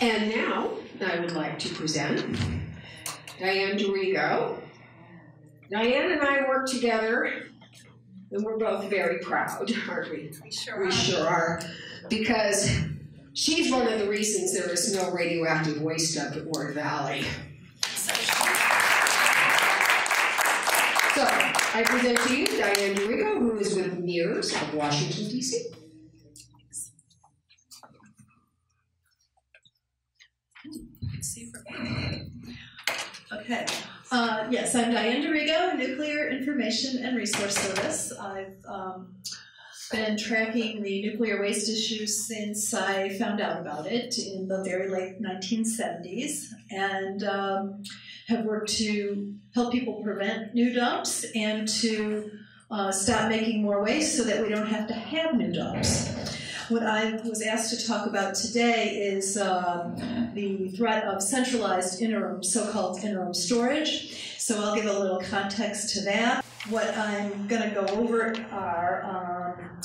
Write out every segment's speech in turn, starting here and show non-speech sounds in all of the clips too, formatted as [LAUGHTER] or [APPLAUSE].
And now I would like to present Diane D'Arrigo. Diane and I work together, and we're both very proud, aren't we? We sure We are. sure are, because she's one of the reasons there is no radioactive waste up at Ward Valley. So, So I present to you Diane D'Arrigo, who is with NIRS of Washington, D.C. Okay. Uh, yes, I'm Diane D'Arrigo, Nuclear Information and Resource Service. I've um, been tracking the nuclear waste issue since I found out about it in the very late 1970s and um, have worked to help people prevent new dumps and to uh, stop making more waste so that we don't have to have new dumps. What I was asked to talk about today is um, the threat of centralized interim, so-called interim storage. So I'll give a little context to that. What I'm going to go over are um,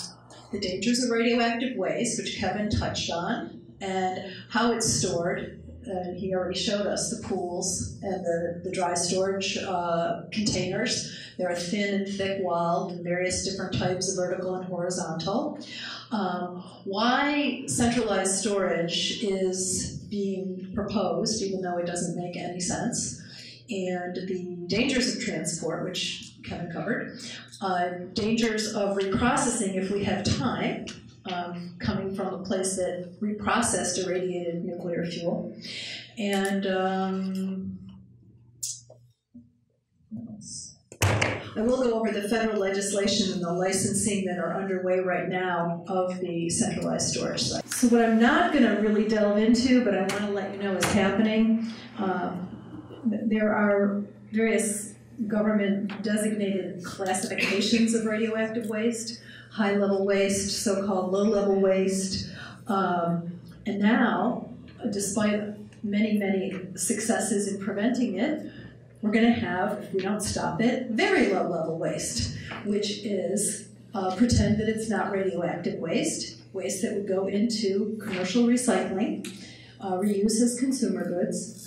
the dangers of radioactive waste, which Kevin touched on, and how it's stored. And he already showed us the pools and the, the dry storage uh, containers. They are thin and thick walled, and various different types of vertical and horizontal. Um, why centralized storage is being proposed, even though it doesn't make any sense, and the dangers of transport, which Kevin covered, uh, dangers of reprocessing if we have time, um, coming from a place that reprocessed irradiated nuclear fuel, and um. I will go over the federal legislation and the licensing that are underway right now of the centralized storage site. So what I'm not going to really delve into, but I want to let you know is happening. Um, there are various government designated classifications of radioactive waste, high level waste, so called low level waste. Um, and now, despite many, many successes in preventing it, we're going to have, if we don't stop it, very low level waste, which is uh, pretend that it's not radioactive waste, waste that would go into commercial recycling, uh, reuse as consumer goods,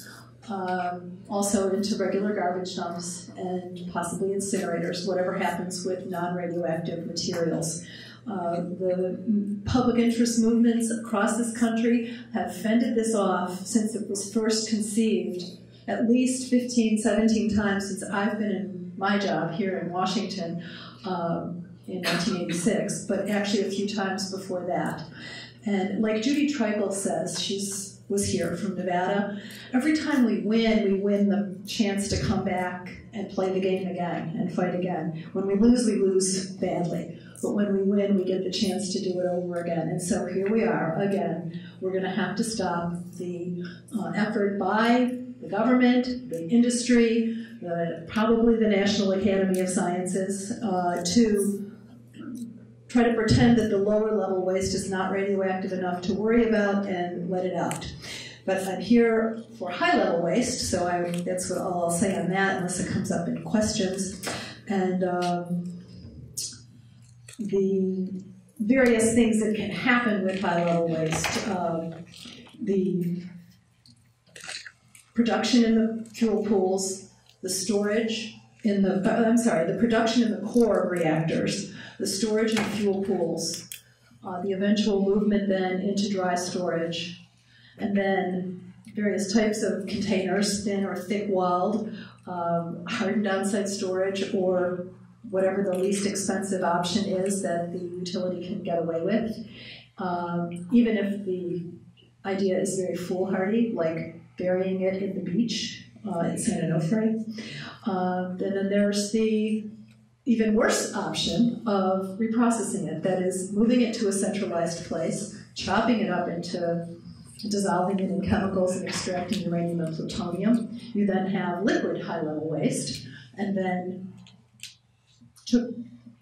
um, also into regular garbage dumps and possibly incinerators, whatever happens with non radioactive materials. Uh, the public interest movements across this country have fended this off since it was first conceived at least 15, 17 times since I've been in my job here in Washington um, in 1986, but actually a few times before that. And like Judy Treichel says, she's was here from Nevada. Every time we win, we win the chance to come back and play the game again and fight again. When we lose, we lose badly. But when we win, we get the chance to do it over again. And so here we are again. We're going to have to stop the uh, effort by the government, the industry, the, probably the National Academy of Sciences, uh, to try to pretend that the lower level waste is not radioactive enough to worry about and let it out. But I'm here for high level waste, so I, that's what I'll say on that, unless it comes up in questions. And um, the various things that can happen with high level waste. Um, the production in the fuel pools, the storage in the, uh, I'm sorry, the production in the core of reactors, the storage in fuel pools, uh, the eventual movement then into dry storage, and then various types of containers, thin or thick walled, um, hardened outside storage, or whatever the least expensive option is that the utility can get away with. Um, even if the idea is very foolhardy, like burying it in the beach uh, in San Onofre. Um, then, then there's the even worse option of reprocessing it, that is, moving it to a centralized place, chopping it up into dissolving it in chemicals and extracting uranium and plutonium. You then have liquid high level waste, and then took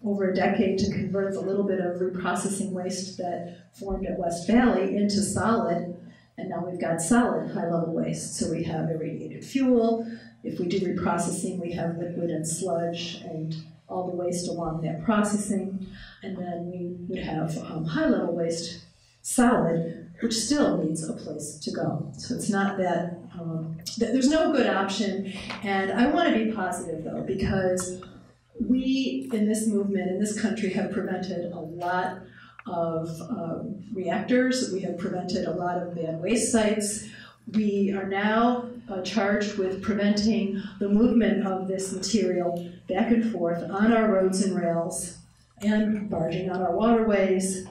over a decade to convert the little bit of reprocessing waste that formed at West Valley into solid, and now we've got solid high level waste. So we have irradiated fuel. If we do reprocessing, we have liquid and sludge and all the waste along that processing. And then we would have um, high level waste solid, which still needs a place to go. So it's not that, um, th- there's no good option. And I want to be positive though, because we in this movement, in this country, have prevented a lot of um, reactors, we have prevented a lot of bad waste sites. We are now uh, charged with preventing the movement of this material back and forth on our roads and rails and barging on our waterways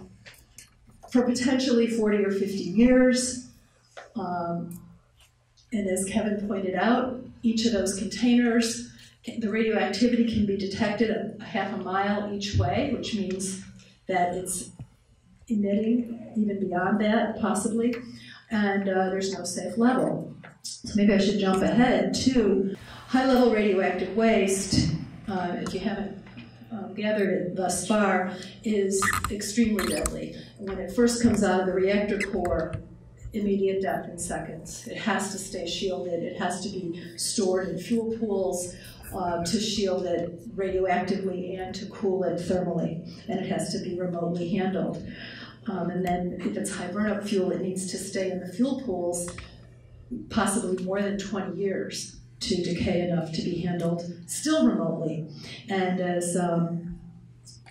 for potentially 40 or 50 years. Um, and as Kevin pointed out, each of those containers, the radioactivity can be detected a, a half a mile each way, which means that it's emitting even beyond that, possibly, and uh, there's no safe level. So maybe I should jump ahead to high level radioactive waste. Uh, if you haven't um, gathered it thus far, is extremely deadly. When it first comes out of the reactor core, immediate death in seconds. It has to stay shielded, it has to be stored in fuel pools. Uh, to shield it radioactively and to cool it thermally, and it has to be remotely handled. Um, and then if it's high burnup fuel, it needs to stay in the fuel pools possibly more than 20 years to decay enough to be handled still remotely. And as um,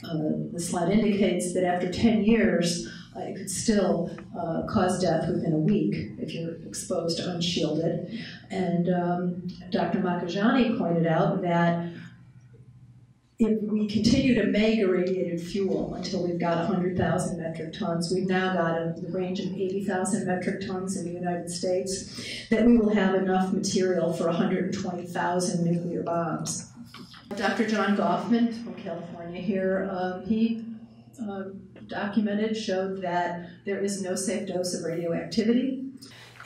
uh, the slide indicates, that after 10 years, uh, it could still uh, cause death within a week if you're exposed unshielded. And um, Dr. Makhijani pointed out that if we continue to make irradiated fuel until we've got 100,000 metric tons, we've now got a range of 80,000 metric tons in the United States, that we will have enough material for 120,000 nuclear bombs. Dr. John Gofman from California here, um, he uh, documented, showed that there is no safe dose of radioactivity.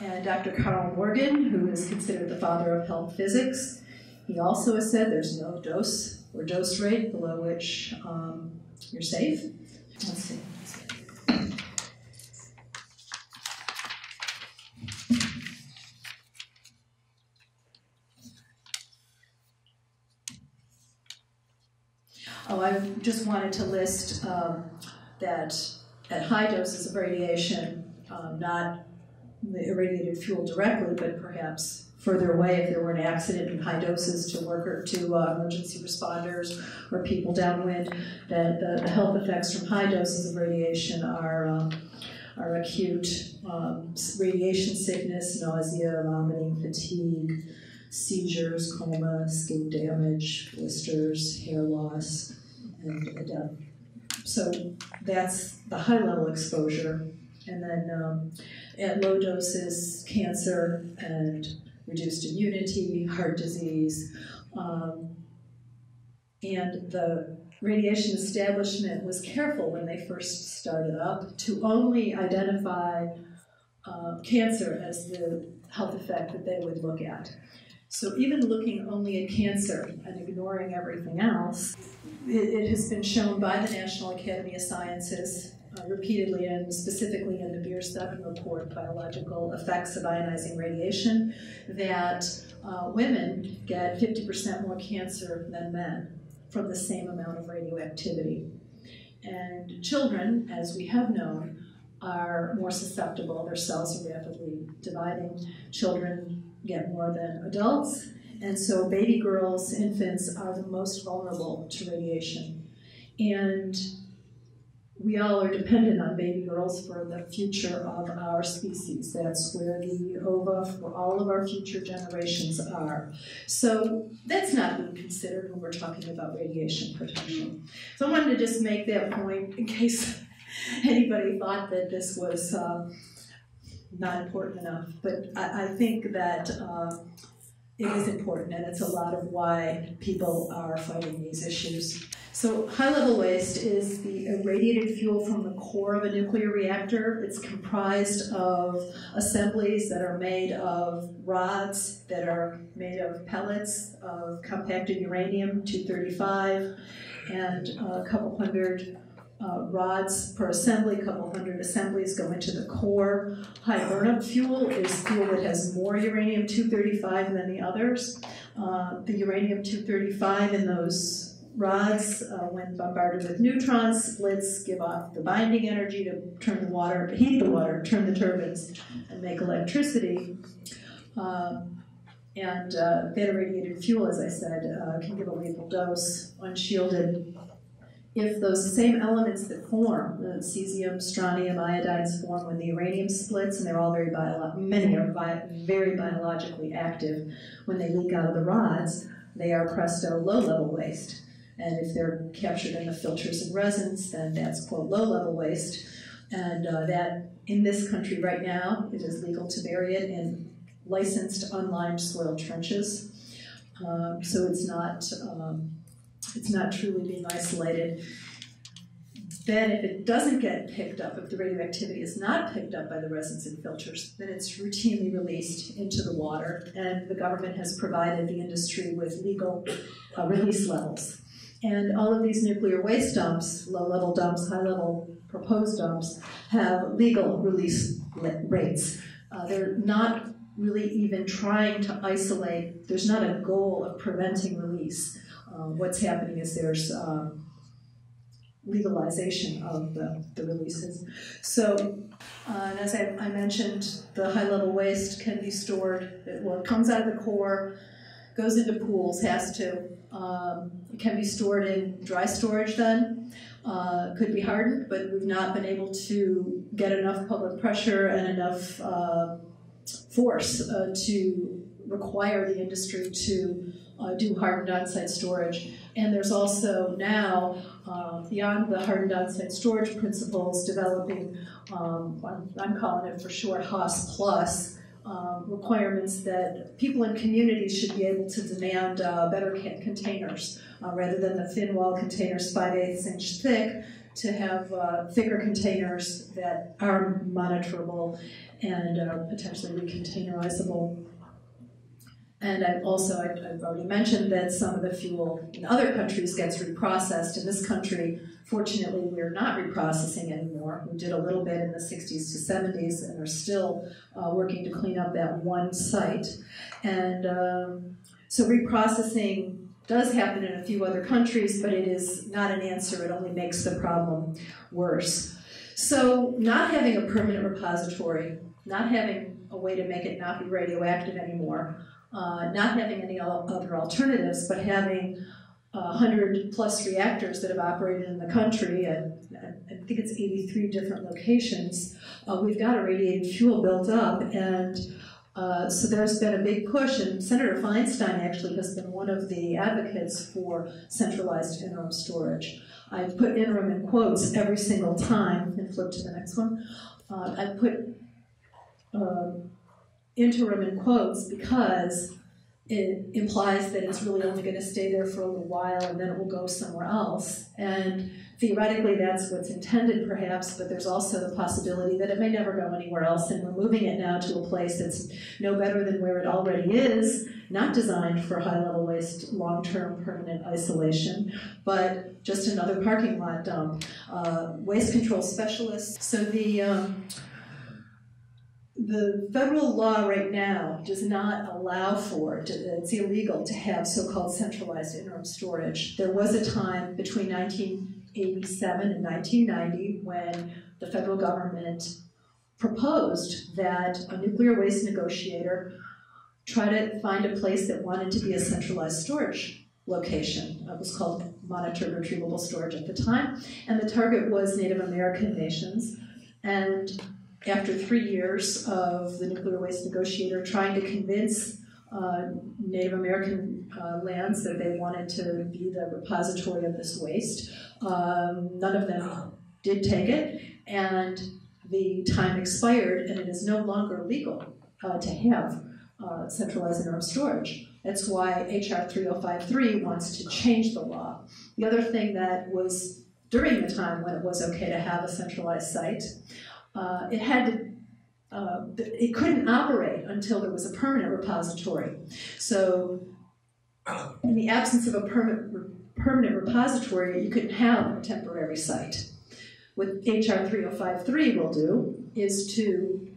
And Dr. Karl Morgan, who is considered the father of health physics, he also has said there's no dose or dose rate below which um, you're safe. Let's see. Oh, I just wanted to list um, that at high doses of radiation, um, not the irradiated fuel directly, but perhaps further away if there were an accident in high doses to worker to uh, emergency responders or people downwind, that the, the, health effects from high doses of radiation are um, are acute um, radiation sickness, nausea, vomiting, fatigue, seizures, coma, skin damage, blisters, hair loss, and death. So that's the high level exposure. And then um, at low doses, cancer and reduced immunity, heart disease. Um, and the radiation establishment was careful when they first started up to only identify uh, cancer as the health effect that they would look at. So even looking only at cancer and ignoring everything else, it, it has been shown by the National Academy of Sciences uh, repeatedly and specifically in the 7 report, Biological Effects of Ionizing Radiation, that uh, women get 50% more cancer than men from the same amount of radioactivity. And children, as we have known, are more susceptible. Their cells are rapidly dividing. Children get more than adults, and so baby girls, infants, are the most vulnerable to radiation. And we all are dependent on baby girls for the future of our species. That's where the ova for all of our future generations are. So that's not being considered when we're talking about radiation protection. So I wanted to just make that point in case [LAUGHS] anybody thought that this was uh, not important enough. But I, I think that uh, it is important, and it's a lot of why people are fighting these issues. So high-level waste is the irradiated fuel from the core of a nuclear reactor. It's comprised of assemblies that are made of rods that are made of pellets of compacted uranium-235 and a couple hundred uh, rods per assembly, a couple hundred assemblies go into the core. High burnup fuel is fuel that has more uranium-235 than the others. Uh, the uranium-235 in those rods, uh, when bombarded with neutrons, splits give off the binding energy to turn the water, heat the water, turn the turbines, and make electricity. Um, and uh, beta radiated fuel, as I said, uh, can give a lethal dose unshielded. If those same elements that form, the cesium, strontium, iodides form when the uranium splits, and they're all very bio- many are bi- very biologically active when they leak out of the rods, they are presto low-level waste. And if they're captured in the filters and resins, then that's quote low-level waste. And uh, that in this country right now, it is legal to bury it in licensed unlined soil trenches. Um, so it's not um, it's not truly being isolated. Then, if it doesn't get picked up, if the radioactivity is not picked up by the resins and filters, then it's routinely released into the water, and the government has provided the industry with legal uh, release levels. And all of these nuclear waste dumps, low level dumps, high level proposed dumps, have legal release rates. Uh, they're not really even trying to isolate, there's not a goal of preventing release. Uh, what's happening is there's um, legalization of the, the releases. So, uh, and as I, I, mentioned, the high level waste can be stored, it, well, it comes out of the core, goes into pools, has to. Um, it can be stored in dry storage then. Uh, could be hardened, but we've not been able to get enough public pressure and enough uh, force uh, to require the industry to uh, do hardened on-site storage. And there's also now, uh, beyond the hardened on-site storage principles, developing, um, I'm, calling it for short, HOSS plus, um, requirements that people in communities should be able to demand uh, better containers uh, rather than the thin wall containers 5 8 inch thick to have uh, thicker containers that are monitorable and uh, potentially recontainerizable. And I've also, I've, already mentioned that some of the fuel in other countries gets reprocessed. In this country, fortunately, we're not reprocessing anymore. We did a little bit in the 60s to 70s and are still uh, working to clean up that one site. And um, so reprocessing does happen in a few other countries, but it is not an answer. It only makes the problem worse. So not having a permanent repository, not having a way to make it not be radioactive anymore, uh, not having any other alternatives, but having uh, 100 plus reactors that have operated in the country at, I think it's 83 different locations. Uh, we've got irradiated fuel built up, and uh, so there's been a big push, and Senator Feinstein actually has been one of the advocates for centralized interim storage. I've put interim in quotes every single time, and flip to the next one. Uh, I put uh, interim in quotes because it implies that it's really only going to stay there for a little while and then it will go somewhere else. And theoretically, that's what's intended, perhaps, but there's also the possibility that it may never go anywhere else. And we're moving it now to a place that's no better than where it already is, not designed for high level waste, long term permanent isolation, but just another parking lot dump. Uh, waste control specialists. So the um, the federal law right now does not allow for it. It's illegal to have so-called centralized interim storage. There was a time between 1987 and 1990 when the federal government proposed that a nuclear waste negotiator try to find a place that wanted to be a centralized storage location. It was called monitored retrievable storage at the time, and the target was Native American nations. And after three years of the nuclear waste negotiator trying to convince uh, Native American uh, lands that they wanted to be the repository of this waste. Um, none of them did take it, and the time expired, and it is no longer legal uh, to have uh, centralized interim storage. That's why HR 3053 wants to change the law. The other thing that was during the time when it was okay to have a centralized site uh, it had uh, it couldn't operate until there was a permanent repository. So, in the absence of a permanent, permanent repository, you couldn't have a temporary site. What HR 3053 will do is to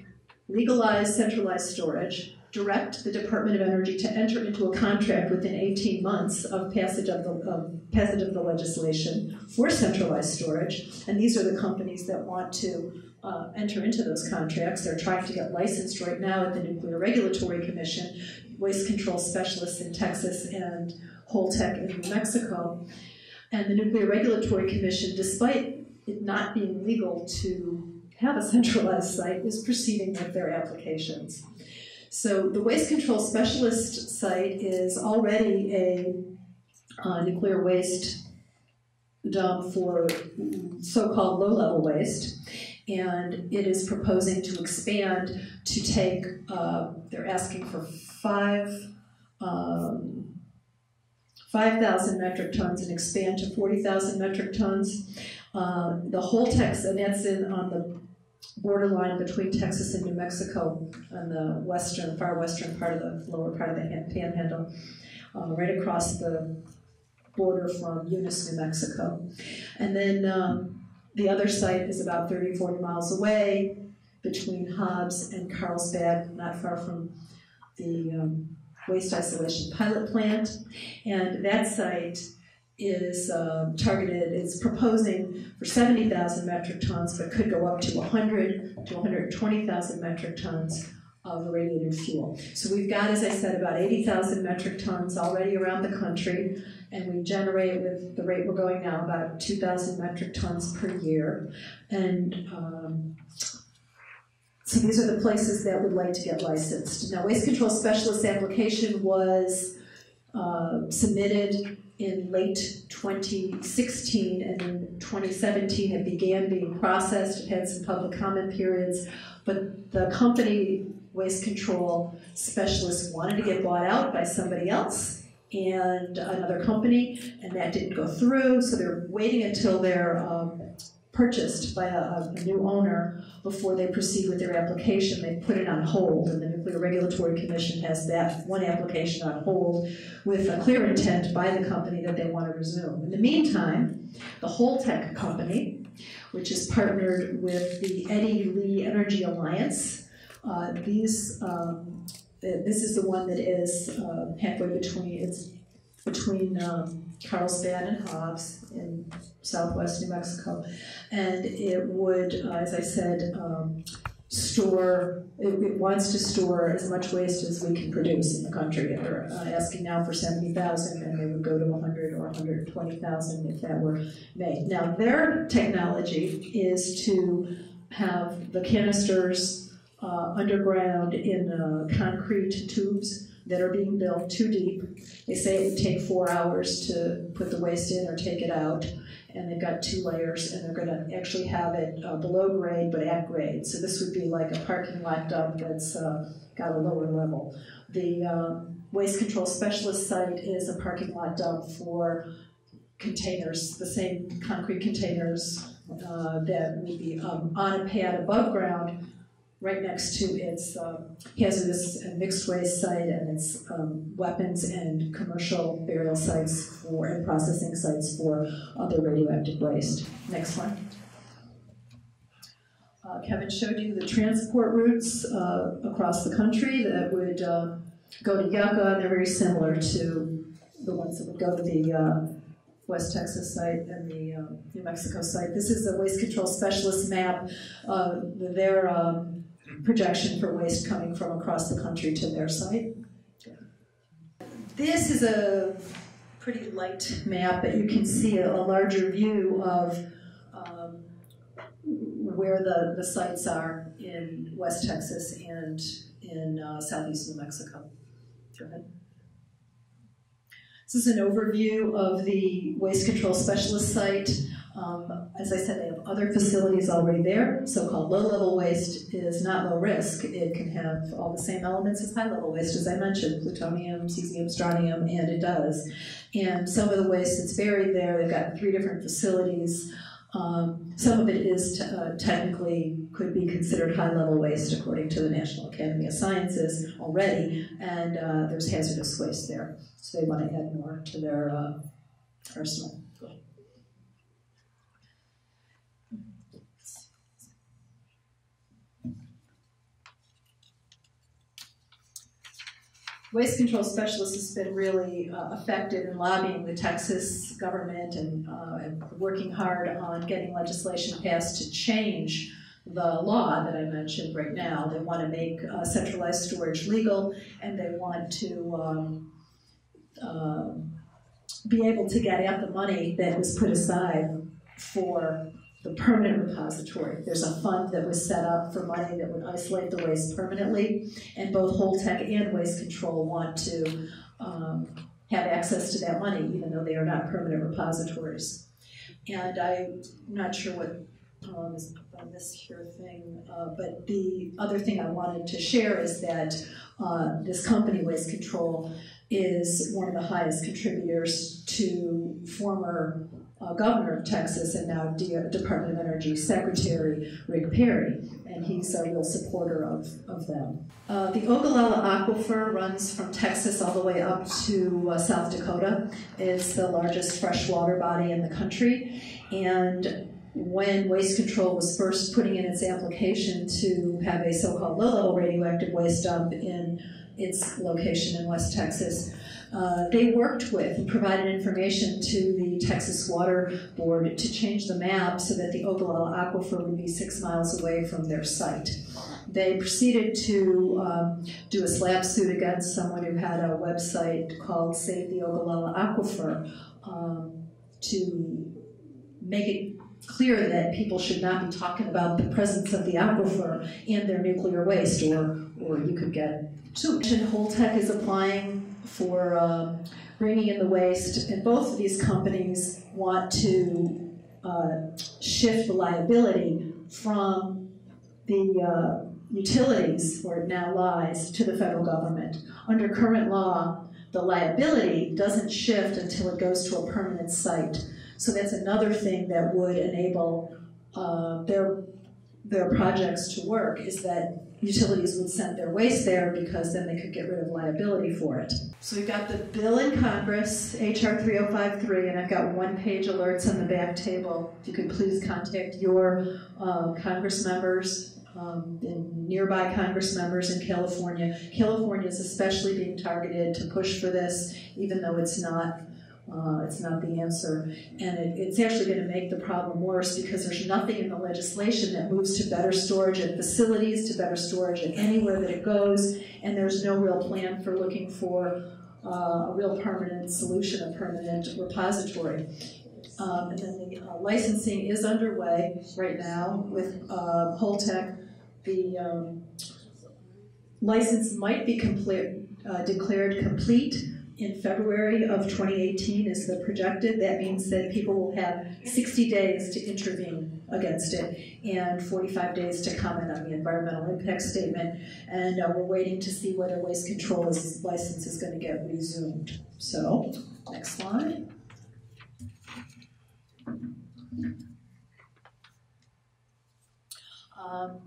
legalize centralized storage, direct the Department of Energy to enter into a contract within 18 months of passage of the, of passage of the legislation for centralized storage. And these are the companies that want to uh, enter into those contracts. They're trying to get licensed right now at the Nuclear Regulatory Commission, waste control specialists in Texas and Holtec in New Mexico. And the Nuclear Regulatory Commission, despite it not being legal to have a centralized site, is proceeding with their applications. So the waste control specialist site is already a uh, nuclear waste dump for so-called low-level waste, and it is proposing to expand to take. Uh, they're asking for five. Um, 5,000 metric tons and expand to 40,000 metric tons. Uh, the Holtex, and that's in on the borderline between Texas and New Mexico on the western, far western part of the lower part of the panhandle, uh, right across the border from Eunice, New Mexico. And then um, the other site is about 30, 40 miles away between Hobbs and Carlsbad, not far from the um, waste isolation pilot plant. And that site is uh, targeted, is proposing for 70,000 metric tons, but could go up to 100 to 120,000 metric tons of irradiated fuel. So we've got, as I said, about 80,000 metric tons already around the country, and we generate with the rate we're going now about 2,000 metric tons per year. And um, so these are the places that would like to get licensed. Now, waste control specialist application was uh, submitted in late 2016, and in 2017 it began being processed. It had some public comment periods, but the company waste control specialist wanted to get bought out by somebody else and another company, and that didn't go through. So they're waiting until they're um, purchased by a, a, new owner before they proceed with their application. They put it on hold, and the Nuclear Regulatory Commission has that one application on hold with a clear intent by the company that they want to resume. In the meantime, the Holtec company, which is partnered with the Eddy-Lea Energy Alliance, uh, these um, this is the one that is uh, halfway between it's between um, Carlsbad and Hobbs in southwest New Mexico. And it would, uh, as I said, um, store, it, it, wants to store as much waste as we can produce in the country. They're uh, asking now for 70,000 and they would go to 100 or 120,000 if that were made. Now, their technology is to have the canisters uh, underground in uh, concrete tubes that are being built too deep. They say it would take four hours to put the waste in or take it out, and they've got two layers, and they're going to actually have it uh, below grade but at grade. So this would be like a parking lot dump that's uh, got a lower level. The um, waste control specialist site is a parking lot dump for containers, the same concrete containers uh, that would be um, on a pad above ground right next to its um, hazardous and mixed waste site and its um, weapons and commercial burial sites for and processing sites for other radioactive waste. Next one. Uh, Kevin showed you the transport routes uh, across the country that would uh, go to Yucca, and they're very similar to the ones that would go to the uh, West Texas site and the uh, New Mexico site. This is a waste control specialist map. Uh, their um, projection for waste coming from across the country to their site. This is a pretty light map, but you can see a, a larger view of um, where the, the sites are in West Texas and in uh, southeast New Mexico. Go ahead. This is an overview of the waste control specialist site. Um, as I said, they have other facilities already there. So-called low-level waste is not low risk. It can have all the same elements as high-level waste, as I mentioned, plutonium, cesium, strontium, and it does. And some of the waste that's buried there, they've got three different facilities. Um, some of it is uh, technically could be considered high-level waste according to the National Academy of Sciences already, and uh, there's hazardous waste there. So they want to add more to their uh, arsenal. Waste Control Specialist has been really uh, effective in lobbying the Texas government and, uh, and working hard on getting legislation passed to change the law that I mentioned right now. They want to make uh, centralized storage legal, and they want to um, uh, be able to get at the money that was put aside for the permanent repository. There's a fund that was set up for money that would isolate the waste permanently, and both Holtec and Waste Control want to um, have access to that money, even though they are not permanent repositories. And I'm not sure what um, is on this here thing, uh, but the other thing I wanted to share is that uh, this company, Waste Control, is one of the highest contributors to former uh, governor of Texas and now D- Department of Energy Secretary Rick Perry, and he's a real supporter of, of them. Uh, the Ogallala Aquifer runs from Texas all the way up to uh, South Dakota. It's the largest freshwater body in the country, and when Waste Control was first putting in its application to have a so-called low-level radioactive waste dump in its location in West Texas, uh, they worked with and provided information to the Texas Water Board to change the map so that the Ogallala Aquifer would be six miles away from their site. They proceeded to um, do a SLAPP suit against someone who had a website called Save the Ogallala Aquifer um, to make it clear that people should not be talking about the presence of the aquifer and their nuclear waste, or, or you could get sued. Holtec is applying for um, bringing in the waste, and both of these companies want to uh, shift the liability from the uh, utilities, where it now lies, to the federal government. Under current law, the liability doesn't shift until it goes to a permanent site. So that's another thing that would enable uh, their their projects to work is that utilities would send their waste there because then they could get rid of liability for it. So we've got the bill in Congress, HR 3053, and I've got one-page alerts on the back table. If you could please contact your uh, Congress members um, and nearby Congress members in California. California is especially being targeted to push for this, even though it's not uh, it's not the answer. And it, it's actually going to make the problem worse because there's nothing in the legislation that moves to better storage at facilities, to better storage at anywhere that it goes, and there's no real plan for looking for uh, a real permanent solution, a permanent repository. Um, and then the uh, licensing is underway right now with uh, Holtec. The um, license might be complete, uh, declared complete in February of 2018 is the projected. That means that people will have 60 days to intervene against it and 45 days to comment on the environmental impact statement. And uh, we're waiting to see whether waste control license is going to get resumed. So, next slide. Um,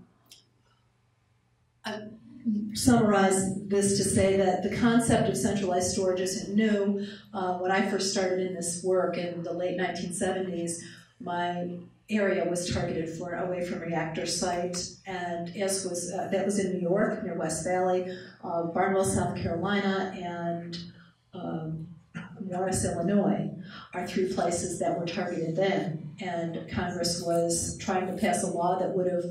summarize this to say that the concept of centralized storage isn't new. Uh, when I first started in this work in the late 1970s, my area was targeted for away from reactor site, and as was uh, that was in New York near West Valley, uh, Barnwell, South Carolina, and um, Morris, Illinois, are three places that were targeted then. And Congress was trying to pass a law that would have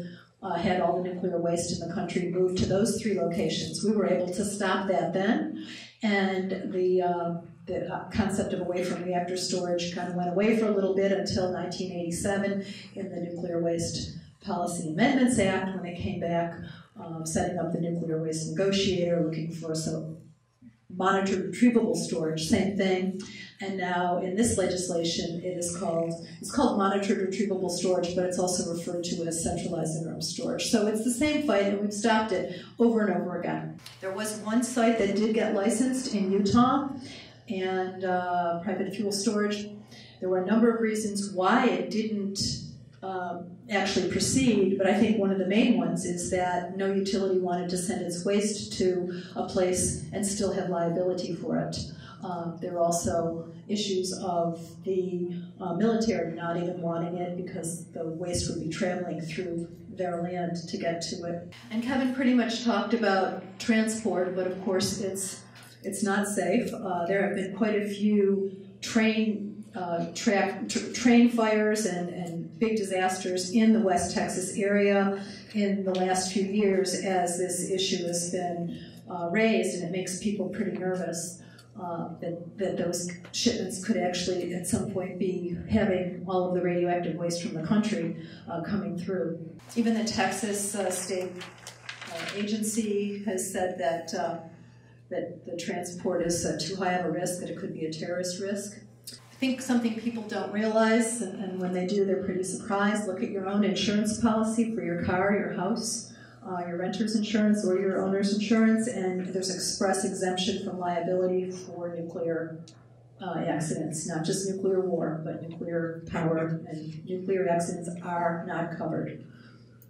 uh, had all the nuclear waste in the country moved to those three locations. We were able to stop that then, and the, uh, the concept of away from reactor storage kind of went away for a little bit until 1987 in the Nuclear Waste Policy Amendments Act when they came back, um, setting up the nuclear waste negotiator, looking for some monitored retrievable storage, same thing. And now in this legislation, it is called it's called monitored retrievable storage, but it's also referred to as centralized interim storage. So it's the same fight, and we've stopped it over and over again. There was one site that did get licensed in Utah, and uh, private fuel storage. There were a number of reasons why it didn't um, actually proceed, but I think one of the main ones is that no utility wanted to send its waste to a place and still have liability for it. Um, there are also issues of the uh, military not even wanting it because the waste would be traveling through their land to get to it. And Kevin pretty much talked about transport, but of course it's It's not safe. Uh, there have been quite a few train uh, track tr- train fires and, and big disasters in the West Texas area in the last few years as this issue has been uh, raised, and it makes people pretty nervous. Uh, that, that those shipments could actually at some point be having all of the radioactive waste from the country uh, coming through. Even the Texas uh, State uh, Agency has said that, uh, that the transport is too high of a risk, that it could be a terrorist risk. I think something people don't realize, and, and when they do, they're pretty surprised. Look at your own insurance policy for your car, your house uh, your renter's insurance or your owner's insurance, and there's express exemption from liability for nuclear uh, accidents, not just nuclear war, but nuclear power and nuclear accidents are not covered.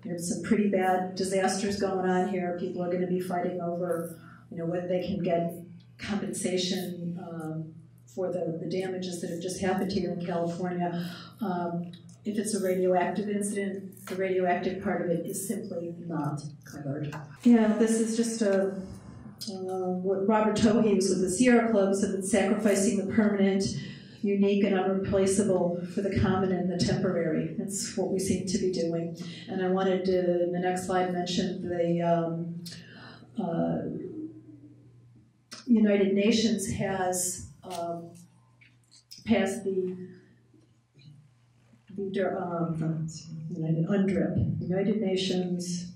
There's some pretty bad disasters going on here. People are going to be fighting over, you know, whether they can get compensation um, for the, the damages that have just happened here in California. Um, if it's a radioactive incident, the radioactive part of it is simply not covered. Yeah, this is just a uh, what Robert Tohies with the Sierra Clubs have been sacrificing the permanent, unique, and unreplaceable for the common and the temporary. That's what we seem to be doing. And I wanted to, in the next slide, mention the um, uh, United Nations has um, passed the the um, United UNDRIP, United Nations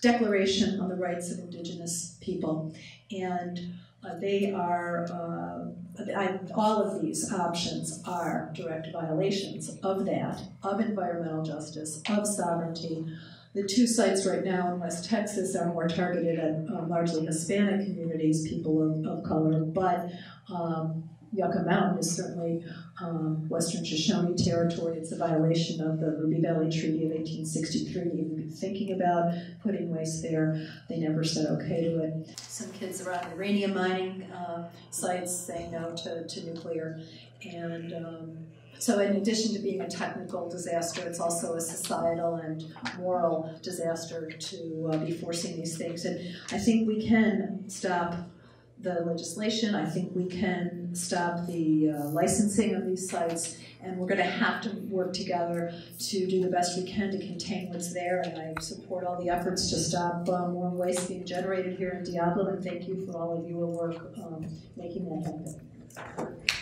Declaration on the Rights of Indigenous People, and uh, they are uh, I, all of these options are direct violations of that, of environmental justice, of sovereignty. The two sites right now in West Texas are more targeted at uh, largely Hispanic communities, people of, of color, but um, Yucca Mountain is certainly um, Western Shoshone territory. It's a violation of the Ruby Valley Treaty of 1863 to even thinking about putting waste there. They never said okay to it. Some kids around uranium mining uh, sites say no to, to nuclear. And um, so, in addition to being a technical disaster, it's also a societal and moral disaster to uh, be forcing these things. And I think we can stop the legislation. I think we can stop the uh, licensing of these sites, and we're going to have to work together to do the best we can to contain what's there. And I support all the efforts to stop uh, more waste being generated here in Diablo, and thank you for all of your work um, making that happen.